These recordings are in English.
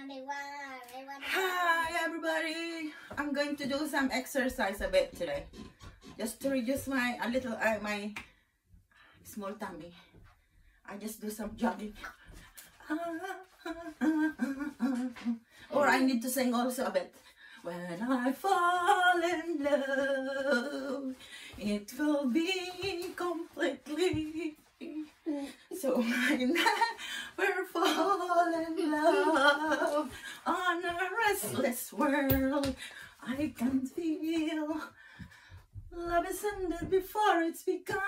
Hi everybody! I'm going to do some exercise a bit today. Just to reduce my a little uh, my small tummy. I just do some jogging. or I need to sing also a bit. When I fall in love, it will be completely. So I restless world. I can feel love is ended before it's begun,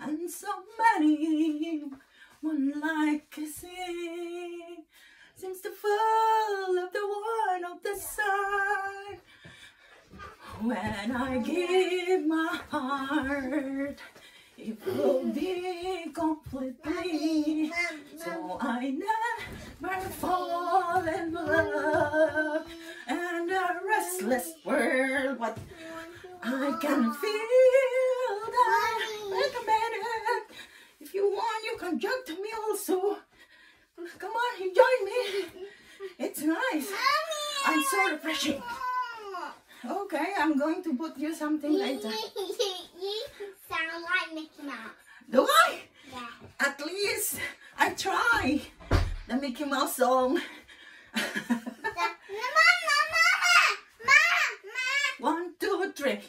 and so many moonlight kissing seems to fall of the warmth of the sun. When I give my heart, it will be completely. So I never fall in love and a restless world. What I can feel that. Wait a minute. If you want, you can jump to me also. Come on, you join me. It's nice. I'm so refreshing. Okay, I'm going to put you something later. you sound like Mickey Mouse. Do I? Yeah. At least I try. The Mickey Mouse song. One, two, three.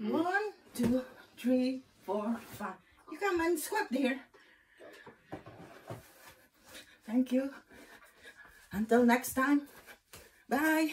Hmm. One, two, three, four, five. You come and squat, here. Thank you. Until next time. Bye.